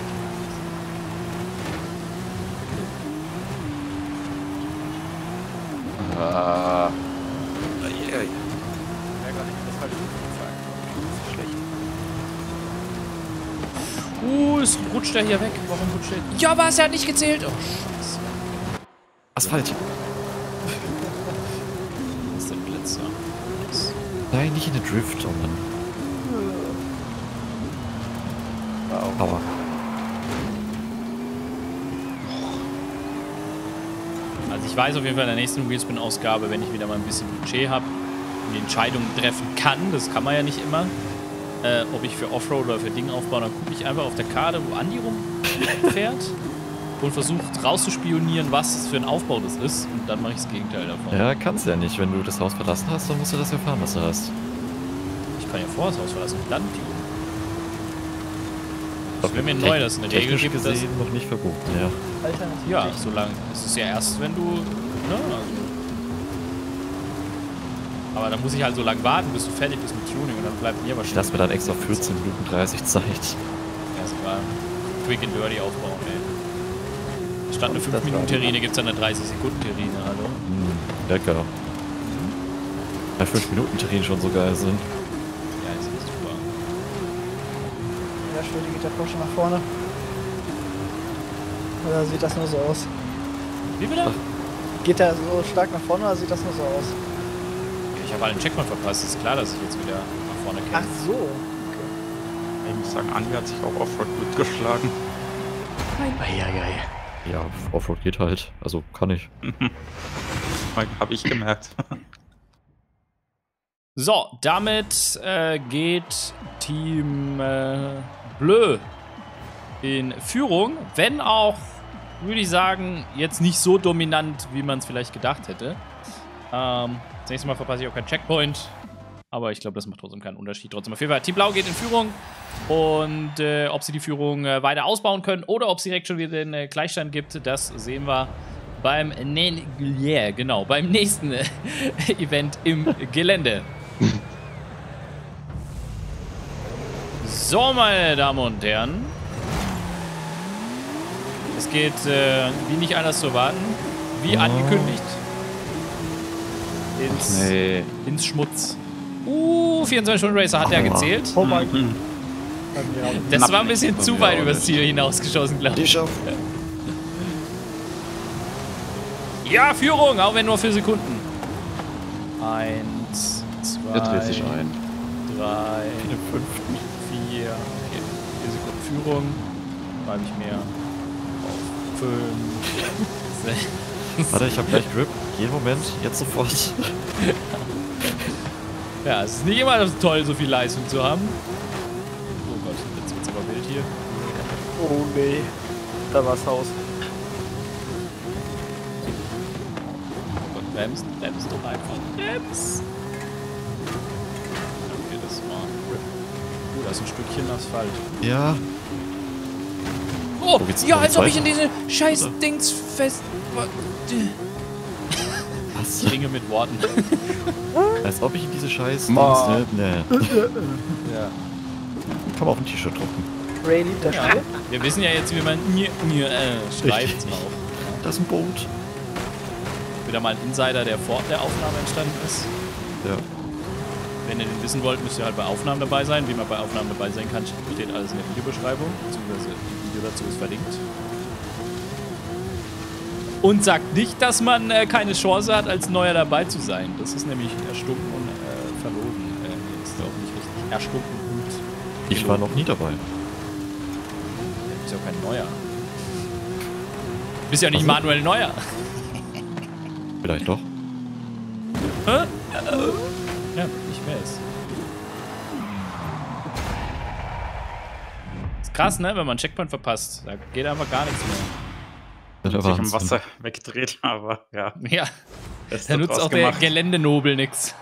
Ah, Wäre gar nicht das falsche gefallen. Das ist schlecht. Uh, es rutscht er hier weg. Warum rutscht er? Ja, was? Er hat nicht gezählt. Oh, Scheiße. Asphalt. Das ist der Blitzer. Das- Nein, nicht in den Drift, oh Mann. Aua. Also ich weiß auf jeden Fall in der nächsten Wheelspin-Ausgabe, wenn ich wieder mal ein bisschen Budget habe und die Entscheidungen treffen kann, das kann man ja nicht immer, äh, ob ich für Offroad oder für Ding aufbaue, dann gucke ich einfach auf der Karte, wo Andi rumfährt und versuche rauszuspionieren, was das für ein Aufbau das ist und dann mache ich das Gegenteil davon. Ja, kannst ja nicht. Wenn du das Haus verlassen hast, dann musst du das erfahren, was du hast. Ich kann ja vor das Haus verlassen und dann. Das wäre mir neu, dass es eine Regel gibt, dass noch nicht verboten, ja. Ja, solange. Es ist ja erst, wenn du. Ne, also. Aber dann muss ich halt so lange warten, bis du fertig bist mit Tuning und dann bleibt mir Ich wahrscheinlich. lasse mir dann extra 14 Minuten 30 Zeit. Erstmal quick and dirty aufbauen, ey. Statt eine 5-Minuten-Terrine gibt es dann eine 30-Sekunden-Terrine, hallo? Hm, lecker. Bei 5 Minuten Terrin schon so geil sind. Ja, das ist super. Ja, Schwede geht der Porsche nach vorne. Oder sieht das nur so aus? Wie bitte? Geht der so stark nach vorne oder sieht das nur so aus? Ich habe einen Checkpoint verpasst. Ist klar, dass ich jetzt wieder nach vorne Ach kämpfe. so. Ich muss sagen, Andi hat sich auch Offroad gut geschlagen. Ja, Offroad geht halt. Also kann ich. Hab ich gemerkt. So, damit äh, geht Team äh, Bleu in Führung, wenn auch, würde ich sagen, jetzt nicht so dominant, wie man es vielleicht gedacht hätte. Ähm, das nächste Mal verpasse ich auch keinen Checkpoint, aber ich glaube, das macht trotzdem keinen Unterschied. Trotzdem auf jeden Fall, Team Blau geht in Führung und äh, ob sie die Führung äh, weiter ausbauen können oder ob es direkt schon wieder den äh, Gleichstand gibt, das sehen wir beim, ne yeah, genau, beim nächsten äh, Event im Gelände. So, meine Damen und Herren. Es geht, äh, wie nicht anders zu erwarten, wie angekündigt, ins, Nee. ins Schmutz. Uh, 24 Stunden Racer hat er gezählt. Oh mein Mhm. Das war ein bisschen zu weit übers. Ziel hinausgeschossen, glaube ich. Ja, Führung, auch wenn nur für Sekunden. Eins, zwei, er dreht sich ein. drei, fünf, vier, okay, vier Sekunden Führung. Schreibe ich mir auf fünf, sechs. Warte, ich habe gleich Grip. Jeden Moment, jetzt sofort. Ja, es ist nicht immer toll, so viel Leistung zu haben. Oh Gott, jetzt wird's aber wild hier. Oh nee. Da war's Haus. Oh Gott, bremst, bremst doch einfach. Brems! Okay, das war. Oh, da ist ein Stückchen Asphalt. Ja, Oh, geht's ja, als ob ich in diese scheiß Dings fest. Was? Ich ringe mit Worten. Als ob ich in diese scheiß. Dings, ne? Nee. Ja. Kann man auf ein T-Shirt drucken. Ray liebt das Ja. Spiel. Wir wissen ja jetzt, wie man nj, nj, äh, schreibt. Auch. Das ist ein Boot. Wieder mal ein Insider, der vor der Aufnahme entstanden ist. Ja. Wenn ihr den wissen wollt, müsst ihr halt bei Aufnahmen dabei sein. Wie man bei Aufnahmen dabei sein kann, steht alles in der Videobeschreibung. Beziehungsweise das Video dazu ist verlinkt. Und sagt nicht, dass man äh, keine Chance hat, als Neuer dabei zu sein. Das ist nämlich erstunken und äh, verlogen. Äh, ist auch nicht richtig. Erstunken und. Ich war noch nie dabei. Du bist ja auch kein Neuer. Du bist ja nicht Ach so. Manuel Neuer. Vielleicht doch. Ja, ich weiß. Ist krass, ne? Wenn man einen Checkpoint verpasst. Da geht einfach gar nichts mehr. Sich im. Wasser wegdreht, aber ja. Ja, da nutzt auch der gemacht. Geländenobel nix.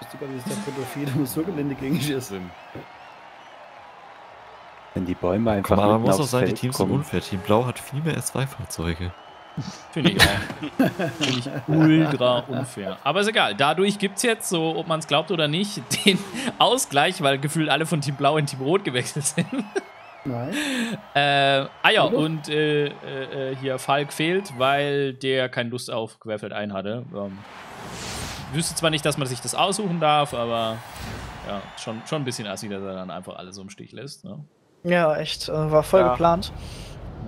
Ich wusste gar nicht, dass der Fotografie so geländegängig ist. Wenn die Bäume einfach Komm, aber man muss auch sagen, die Teams sind kommen. unfair. Team Blau hat viel mehr S2-Fahrzeuge. Finde ich auch. Finde ich ultra unfair. Aber ist egal. Dadurch gibt es jetzt, so ob man es glaubt oder nicht, den Ausgleich, weil gefühlt alle von Team Blau in Team Rot gewechselt sind. Nein. Äh, ah ja, Oder? und äh, äh, äh, hier Falk fehlt, weil der keine Lust auf Querfeld ein hatte. Ähm, wüsste zwar nicht, dass man sich das aussuchen darf, aber ja, schon, schon ein bisschen assi, dass er dann einfach alles so im Stich lässt. Ne? Ja, echt. Äh, war voll Ja. geplant.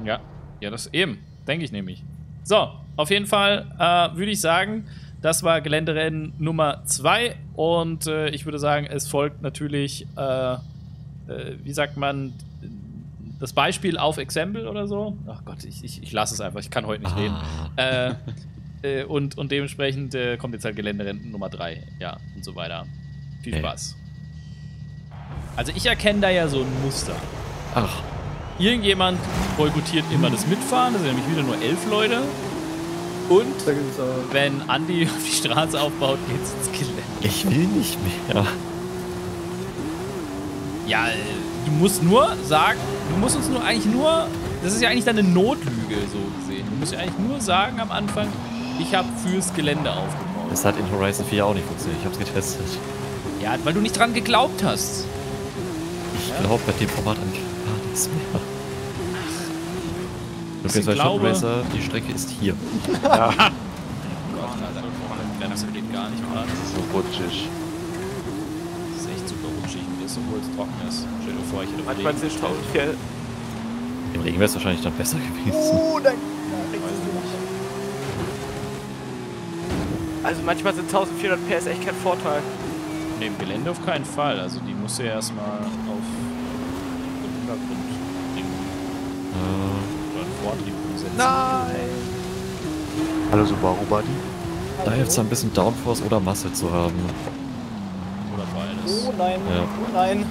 Ja, ja, das eben, denke ich nämlich. So, auf jeden Fall äh, würde ich sagen, das war Geländerennen Nummer 2 und äh, ich würde sagen, es folgt natürlich, äh, äh, wie sagt man, das Beispiel auf Exempel oder so. Ach Gott, ich, ich, ich lasse es einfach, ich kann heute nicht reden. Ah. Äh, äh, und, und dementsprechend äh, kommt jetzt halt Geländerennen Nummer 3, ja, und so weiter. Viel Okay. Spaß. Also ich erkenne da ja so ein Muster. Ach, Irgendjemand boykottiert immer das Mitfahren, das sind nämlich wieder nur elf Leute. Und wenn Andi auf die Straße aufbaut, geht's ins Gelände. ich will nicht mehr. Ja, äh, du musst nur sagen, du musst uns nur eigentlich nur, das ist ja eigentlich deine Notlüge so gesehen. Du musst ja eigentlich nur sagen am Anfang, ich habe fürs Gelände aufgebaut. Das hat in Horizon 4 auch nicht funktioniert. Ich hab's getestet. Ja, weil du nicht dran geglaubt hast. Ich glaube bei dem Format eigentlich gar nichts mehr. Bist bei Shot Glaube. Racer, die Strecke ist hier. Gott, Alter. Bremse geht gar nicht mehr. So rutschig. Das ist echt super obwohl es trocken ist. Stell dir vor, ich hätte Manchmal Regen. sind 1400 Im Regen wäre es wahrscheinlich dann besser gewesen. Kriegst du nicht. Also manchmal sind 1400 PS echt kein Vorteil. Nee, im Gelände auf keinen Fall. Also die musst du ja erstmal auf den Untergrund bringen. Äh, Oder einen Vortrieb umsetzen. Nein! Hallo Subaru Buddy. da hilft es ein bisschen Downforce oder Masse zu haben. Oh nein, Ja. oh nein.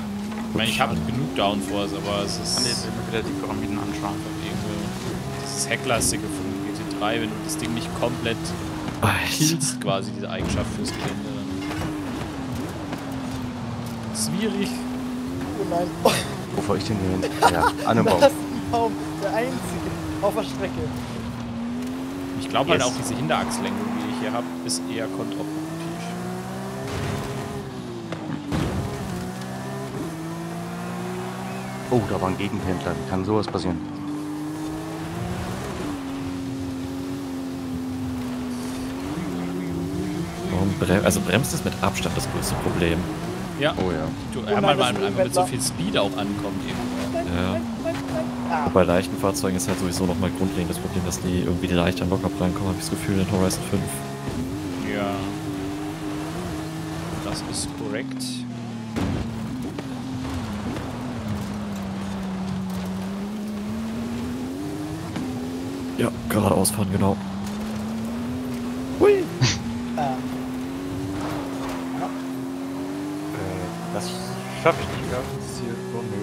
Ich meine, ich habe genug Downforce, aber es ist Kann jetzt immer wieder die Pyramiden anschauen. dieses Hecklastige von GT3, wenn du das Ding nicht komplett killst, quasi diese Eigenschaft fürs Gelände. dann Schwierig. Oh nein. Oh, Wo fahr ich denn hier hin? Ja, an dem Baum. das ist ein Baum. Der einzige auf der Strecke. Ich glaube halt Yes. auch diese Hinterachslenkung, die ich hier habe, ist eher kontraproduktiv. Oh, da war ein Gegenpendler. Wie kann sowas passieren? Brem also bremst ist mit Abstand das größte Problem. Ja, Oh ja. du, Oh ja, nein, man, das man, ist ein einfach mit so viel Speed auch ankommt irgendwo. Ja. Ah, Bei leichten Fahrzeugen ist halt sowieso nochmal grundlegend das Problem, dass die irgendwie leicht an locker reinkommen, habe ich das Gefühl, in Horizon 5. Ja. Das ist korrekt. Ja, geradeaus fahren, genau. ähm, Äh, das schaffe ich nicht mehr. Das ist hier so nö.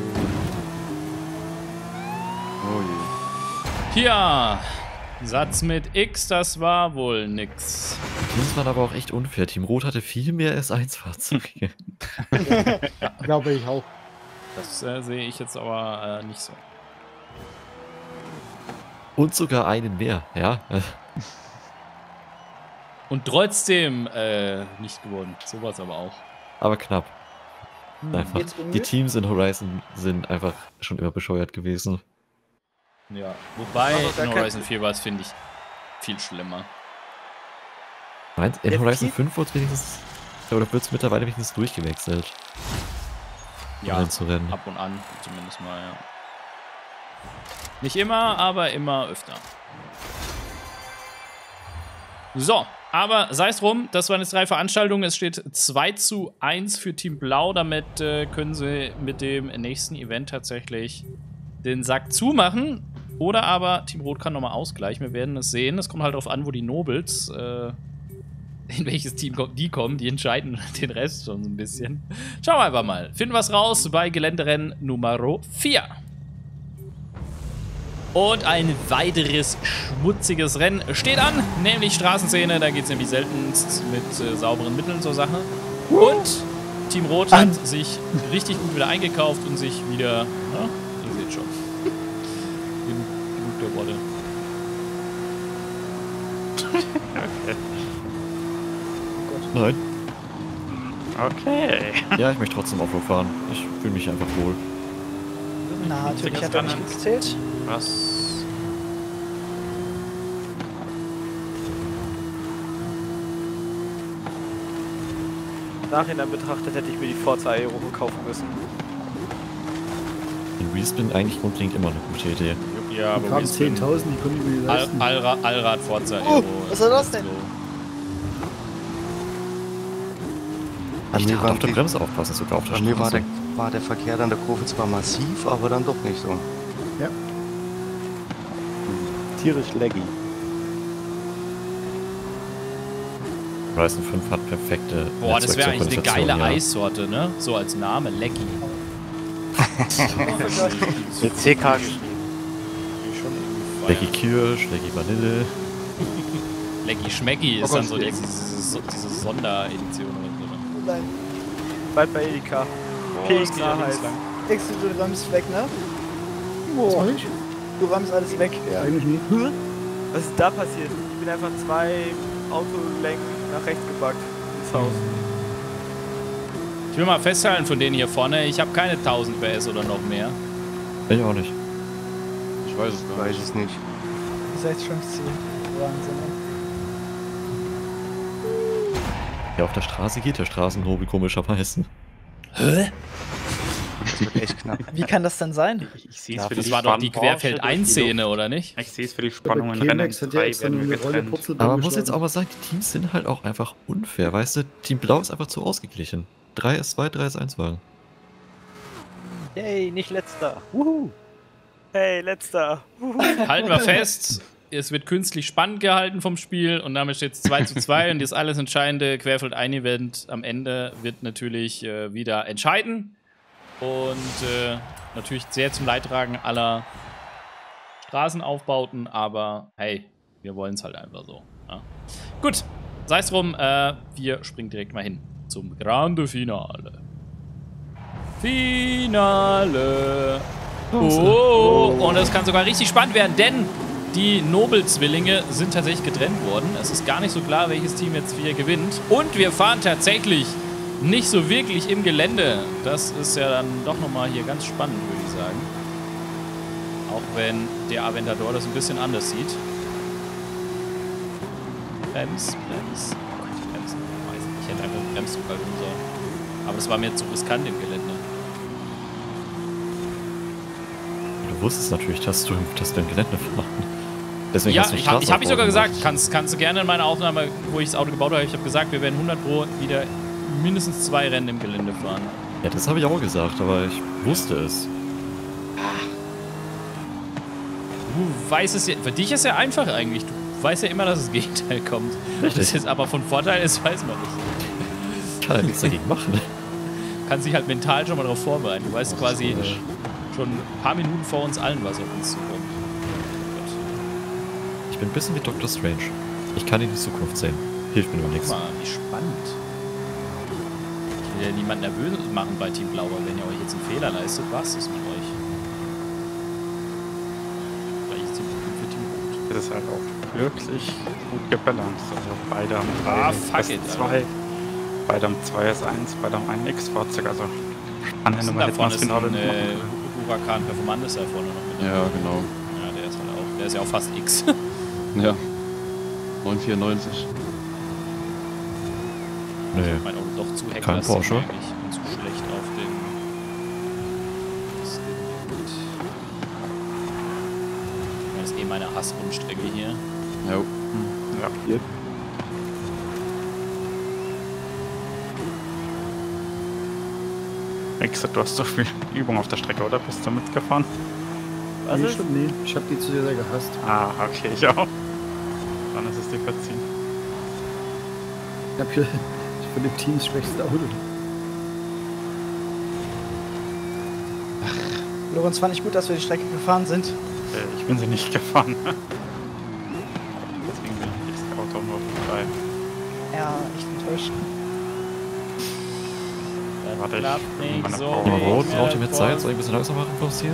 Oh je. Tja, Satz mit X, das war wohl nix. Teams waren aber auch echt unfair. Team Rot hatte viel mehr S1-Fahrzeuge. Glaube ich auch. Das äh, sehe ich jetzt aber äh, nicht so. Und sogar einen mehr, ja. Und trotzdem äh, nicht gewonnen. Sowas aber auch. Aber knapp. Hm. Einfach. Die Teams in Horizon sind einfach schon immer bescheuert gewesen. Ja. Wobei in Horizon 4 war es, finde ich, viel schlimmer. Meint, in Der Horizon Team- 5 wird wenigstens. Oder wird es mittlerweile wenigstens durchgewechselt? Ja, Rennen zu rennen. ab und an zumindest mal, ja. Nicht immer, aber immer öfter. So, aber sei es drum, das waren jetzt drei Veranstaltungen. Es steht 2 zu 1 für Team Blau. Damit äh, können sie mit dem nächsten Event tatsächlich den Sack zumachen. Oder aber Team Rot kann nochmal ausgleichen. Wir werden es sehen. Es kommt halt darauf an, wo die Nobles, äh, in welches Team die kommen. Die entscheiden den Rest schon so ein bisschen. Schauen wir einfach mal. Finden wir es raus bei Geländerennen Nummer 4. Und ein weiteres schmutziges Rennen steht an, nämlich Straßenszene. Da geht es nämlich seltenst mit äh, sauberen Mitteln zur Sache. Und Team Rot hat sich richtig gut wieder eingekauft und sich wieder ja, schon. genug, genug der Worte. Nein. Okay. Ja, ich möchte trotzdem Offroad fahren. Ich fühle mich einfach wohl. Na, natürlich hat er nicht gezählt. Was? Nachhinein betrachtet hätte ich mir die Forza Aero kaufen müssen. In Respin eigentlich grundlegend immer eine gute Idee. Ja, aber haben Respin- 10.000, die können die mir All, leisten. Allrad, Allrad Forza Oh, Aero. was war das denn? Bei Ich war auf der die- Bremse aufpassen, sogar auf der Bei mir war Straße. der, war der Verkehr an der Kurve zwar massiv, aber dann doch nicht so. Tierisch laggy. Ryzen 5 hat perfekte Boah, das wäre eigentlich eine geile ja. Eissorte, ne? So als Name, Lecky. Mit CK Lecky feiern. Kirsch, Lecky Vanille. Lecky Schmecki ist dann so die, Lecky. diese, diese Sonderedition oder so. Nein, Bald bei Edeka. Oh, PXA heißt. lang. Denkst du, du räumst weg, ne? Was Du räumst alles weg. Eigentlich nicht. Was ist da passiert? Ich bin einfach zwei Autolängen nach rechts gebackt ins Haus. Ich will mal festhalten von denen hier vorne, ich habe keine 1000 PS oder noch mehr. Ich auch nicht. Ich weiß es gar Weiß nicht. es nicht. 650. Wahnsinn. ne? Ja, auf der Straße geht der Straßenhobel komischerweise. Das wird echt knapp. Wie kann das denn sein? Ich, ich sehe Ja, es für Das die war doch die Spannung- Querfeld 1 Szene, oder nicht? Ich sehe es für die Spannung in Rennen K-Max hat ja 3 extra werden wir getrennt. Aber man muss jetzt auch mal sagen, die Teams sind halt auch einfach unfair, weißt du? Team Blau ist einfach zu ausgeglichen. 3 ist 2, 3 ist 1 Wagen. Yay, nicht letzter. Wuhu. Hey, letzter. Halten wir fest, es wird künstlich spannend gehalten vom Spiel und damit steht es 2 zu 2 und das alles entscheidende Querfeld 1 Event am Ende wird natürlich äh, wieder entscheiden und äh, natürlich sehr zum Leidtragen aller Straßenaufbauten, aber hey, wir wollen es halt einfach so. Ja. Gut, sei es drum, äh, wir springen direkt mal hin zum Grande Finale. Finale. Oh, und es kann sogar richtig spannend werden, denn die Nobel-Zwillinge sind tatsächlich getrennt worden. Es ist gar nicht so klar, welches Team jetzt hier gewinnt. Und wir fahren tatsächlich nicht so wirklich im Gelände. Das ist ja dann doch nochmal hier ganz spannend, würde ich sagen. Auch wenn der Aventador das ein bisschen anders sieht. Brems, Brems. Oh Gott, Brems. Ich weiß nicht, ich hätte einfach Bremsdruck halten sollen. Aber das war mir zu riskant im Gelände. Du wusstest natürlich, dass du, dass du im Gelände fahren. Deswegen Ja, hast du ich habe ich hab ich sogar gesagt, kannst, kannst du gerne in meiner Aufnahme, wo ich das Auto gebaut habe, ich habe gesagt, wir werden 100 Pro wieder mindestens zwei Rennen im Gelände fahren. Ja, das habe ich auch gesagt, aber ich wusste es. Du weißt es ja, für dich ist ja einfach eigentlich. Du weißt ja immer, dass das Gegenteil kommt. Ob das jetzt aber von Vorteil ist, weiß man nicht. Ich kann ja nichts dagegen machen. Du kannst dich halt mental schon mal darauf vorbereiten. Du weißt quasi schon ein paar Minuten vor uns allen, was auf uns zukommt. Ich bin ein bisschen wie Dr. Strange. Ich kann in die Zukunft sehen. Hilft mir nur nichts. mal, wie spannend. Ich will ja niemanden nervös machen bei Team Blau, aber wenn ihr euch jetzt einen Fehler leistet, was ist mit euch? Vielleicht Team für Team Rot. Das ist halt auch wirklich gut gebalanced. Also beide haben Ah, drei fuck it, S2, beide haben 2S1, beide haben einen X-Fahrzeug. Also da hätte man vorne das ist Finale ein äh. Huracan Performantes da vorne noch mit. Ja, genau. Ja, der ist halt auch. Der ist ja auch fast X. Ja. 994. Nee. mein Auto doch zu Kein Porsche. und zu schlecht auf den. Das ist eh meine Hassrundstrecke hier. Ja. Ja. Hier. Exa, du hast so viel Übung auf der Strecke, oder? Bist du mitgefahren? Was nee, stimmt, nee, ich habe die zu sehr gehasst. Ah, okay, ich auch. Dann ist es dir verziehen. Ich habe hier von dem Team das schwächste Auto. Lorenz fand ich gut, dass wir die Strecke gefahren sind. Äh, ich bin sie nicht gefahren. Deswegen bin ich das Auto nur dabei. Ja, echt enttäuscht. Warte, ich Klappt nicht meine so. Rot ich mir braucht ihr das mit Zeit? Soll ich ein bisschen langsamer machen vom Ziel?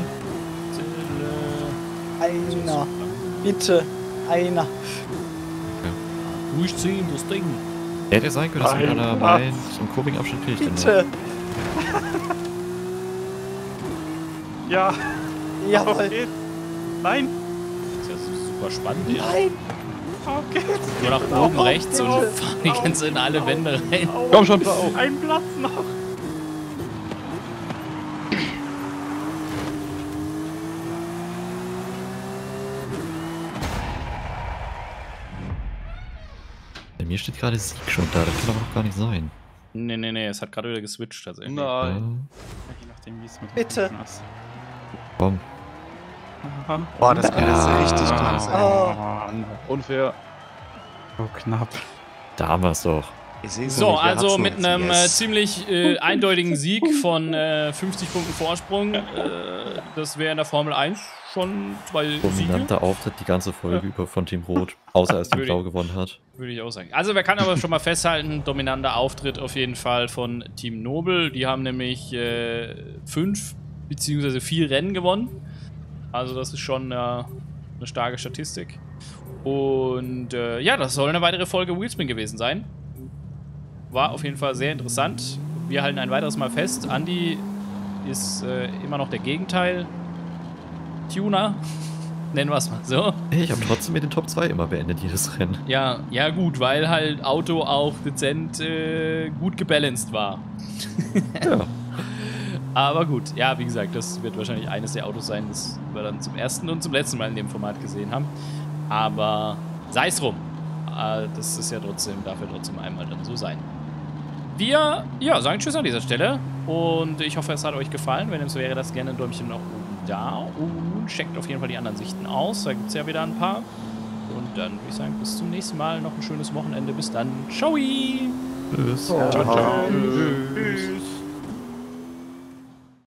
Einer. Bitte. Einer. Durchziehen, das Ding. Hätte ja sein können, dass Ein einer Platz. meint, zum Coping-Abschnitt kriege ich den noch. Bitte. Ja, Jawohl. okay. Nein, Das ist ja super spannend hier. Nein. okay. Nur nach oben rechts und fahren die ganze in alle Wände rein. Komm schon, auf. Ein Platz noch. Gerade Sieg schon da, das kann aber noch gar nicht sein. Nee, nee, nee, es hat gerade wieder geswitcht tatsächlich. Nein. Je nachdem, wie es mit Bitte. Aha. Boah, das Ja. jetzt richtig knapp sein. Oh. Mann, Unfair. so knapp. da haben wir es doch. So, nicht, also mit einem äh, Yes. ziemlich äh, eindeutigen Sieg von äh, 50 Punkten Vorsprung. Äh, das wäre in der Formel 1 schon zwei Siege, Dominanter Auftritt die ganze Folge über von Team Rot, außer als Team Blau gewonnen hat. würde ich auch sagen. Also, wer kann aber schon mal festhalten, dominanter Auftritt auf jeden Fall von Team Nobel. Die haben nämlich äh, fünf beziehungsweise vier Rennen gewonnen. Also, das ist schon äh, eine starke Statistik. Und äh, ja, das soll eine weitere Folge Wheelspin gewesen sein. War auf jeden Fall sehr interessant. Wir halten ein weiteres Mal fest. Andy ist äh, immer noch der Gegenteil. Tuner, nennen wir es mal so. Ich habe trotzdem mit den Top 2 immer beendet, jedes Rennen. Ja, ja gut, weil halt Auto auch dezent äh, gut gebalanced war. Ja. Aber gut, ja, wie gesagt, das wird wahrscheinlich eines der Autos sein, das wir dann zum ersten und zum letzten Mal in dem Format gesehen haben. Aber sei es drum. Äh, das ist ja trotzdem, darf ja trotzdem einmal dann so sein. Wir, ja, sagen Tschüss an dieser Stelle. Und ich hoffe, es hat euch gefallen. Wenn es so wäre, lasst gerne ein Däumchen nach oben da. Und checkt auf jeden Fall die anderen Sichten aus. Da gibt es ja wieder ein paar. Und dann würde ich sagen, bis zum nächsten Mal. Noch ein schönes Wochenende. Bis dann. Ciao! Tschüss. Ciao, ciao. Tschüss.